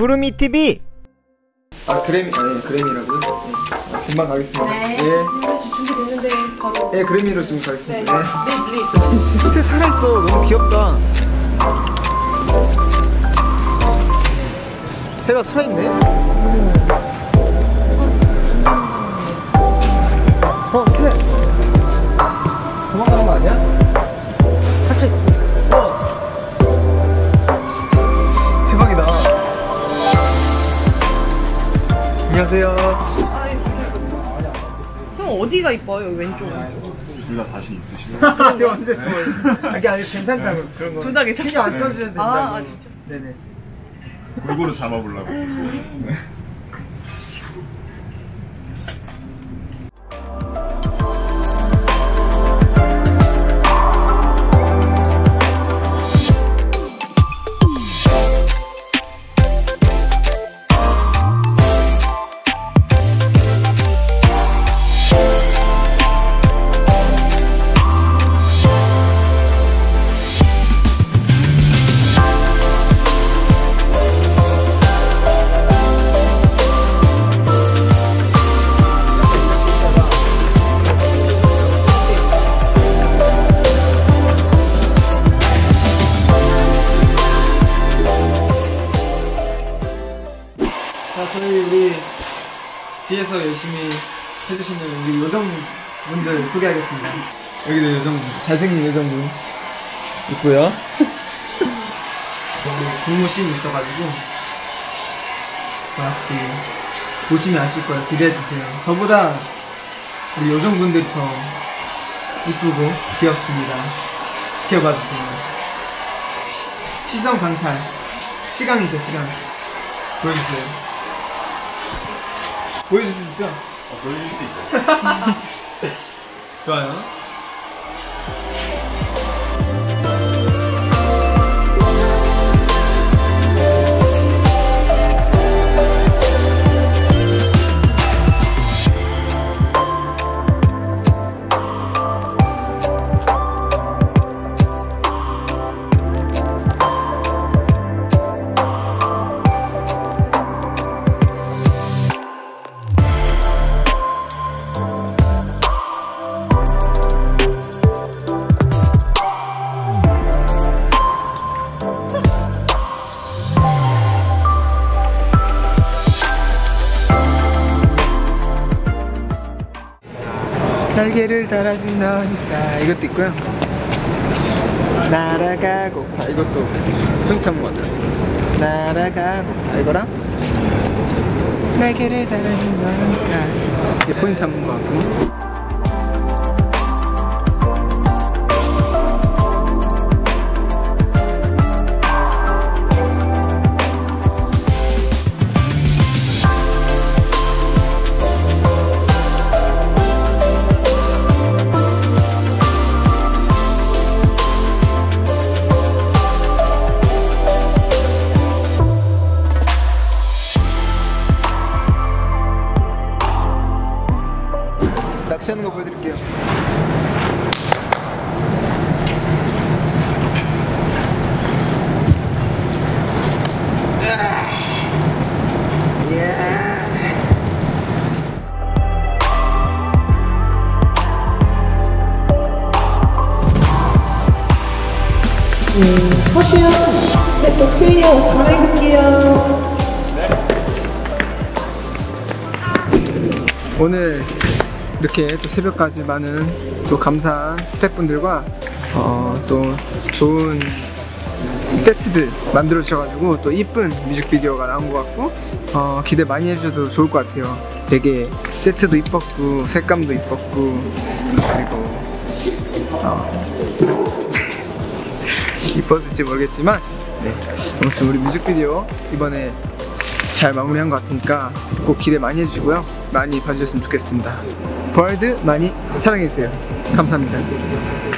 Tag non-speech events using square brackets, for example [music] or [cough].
구름이 TV. 아 그래미 아니 그래미라고요? 네. 아, 금방 가겠습니다. 네. 예. 바로. 예, 그래미로 지금 네. 가겠습니다. 네. 네, 네. 새 살아있어. 너무 귀엽다. 새가 살아있네. 어, 새. 도망가는 거 아니야? 형 어디가 이뻐요? 여기 왼쪽. 둘다 자신 있으시나요? [laughs] 제가 언제 뭐. 아니, 아니, 괜찮다고. 그런 거. 둘다 괜찮아요? 신경 안 써주셔도 된다고. 아, 아, 진짜? 네네. 골고루 잡아보려고. [laughs] 뒤에서 열심히 해주시는 우리 요정분들 소개하겠습니다. 여기도 요정분, 잘생긴 요정분 있고요. 여기 국무씬 있어가지고 다 같이 보시면 아실 거예요. 기대해주세요. 저보다 우리 요정분들이 더 이쁘고 귀엽습니다. 지켜봐 주세요. 시선 강탈. 시강이죠, 시강. 보여주세요. 보여줄 수 있죠? 어, 보여줄 수 있죠. [laughs] 좋아요. 날개를 달아준다니까 이것도 있고요. 날아가고 파 이것도 포인트 한번 같아요. 날아가고 파 이거랑 날개를 달아준다니까 이게 포인트 한번 같고 낚시하는 거 보여드릴게요. 예. 오늘 이렇게 또 새벽까지 많은 또 감사한 스태프분들과 어, 또 좋은 세트들 만들어 주셔가지고 또 이쁜 뮤직비디오가 나온 것 같고 어, 기대 많이 해주셔도 좋을 것 같아요. 되게 세트도 이뻤고 색감도 이뻤고 그리고 어, [laughs] 이뻤을지 모르겠지만 네. 아무튼 우리 뮤직비디오 이번에 잘 마무리한 것 같으니까 꼭 기대 많이 해주시고요. 많이 봐주셨으면 좋겠습니다. 벌드 많이 사랑해주세요. 감사합니다.